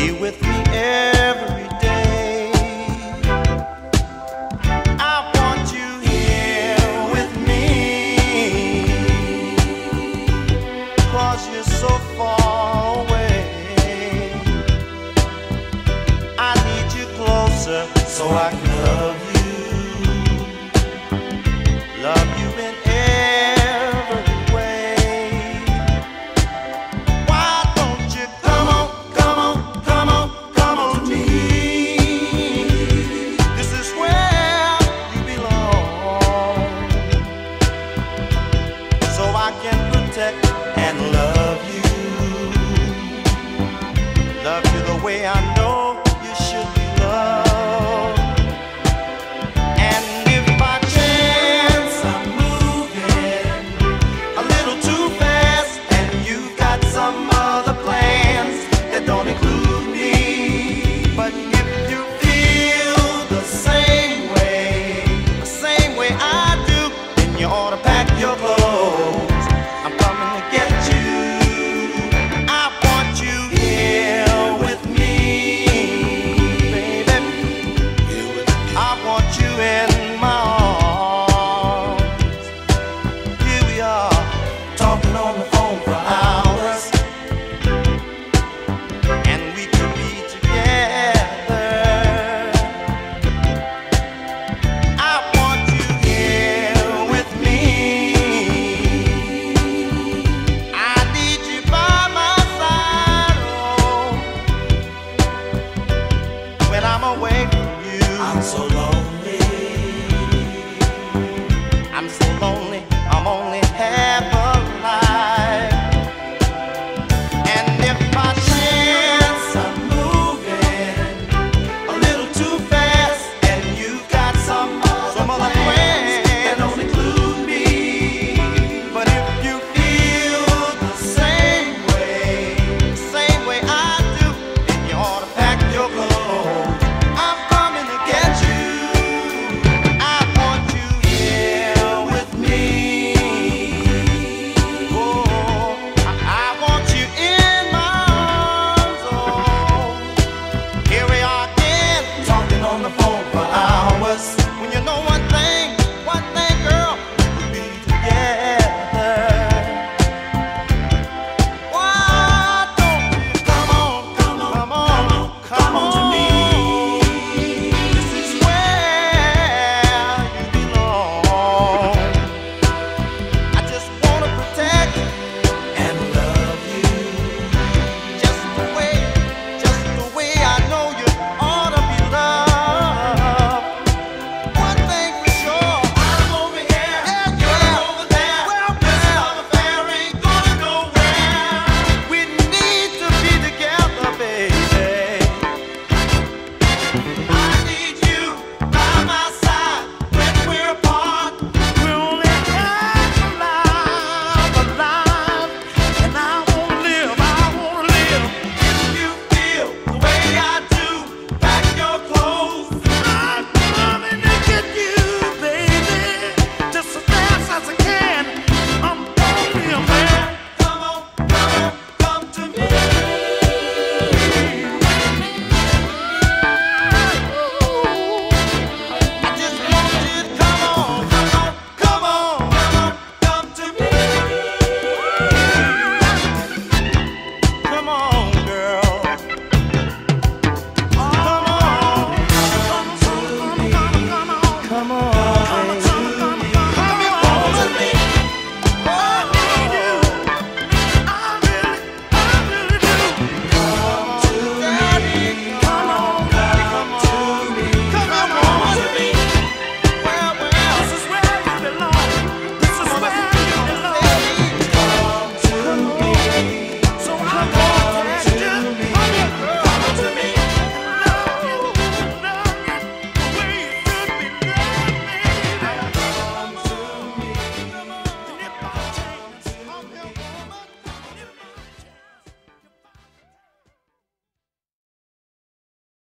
be with me every day. I want you here with me. Cause you're so far away. I need you closer so I